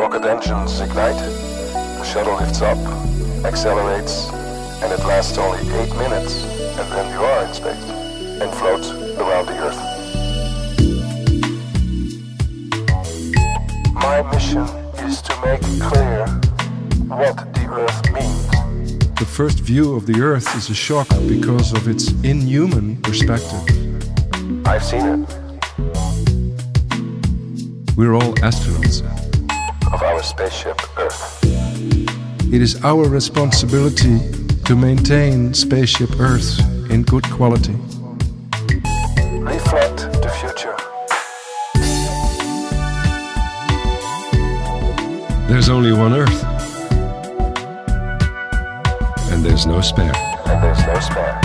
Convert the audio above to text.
rocket engines ignite, the shuttle lifts up, accelerates, and it lasts only 8 minutes, and then you are in space and float around the Earth. My mission is to make clear what the Earth means. The first view of the Earth is a shock because of its inhuman perspective. I've seen it. We're all astronauts. Of our spaceship Earth. It is our responsibility to maintain spaceship Earth in good quality. Reflect the future. There's only one Earth. And there's no spare. And there's no spare.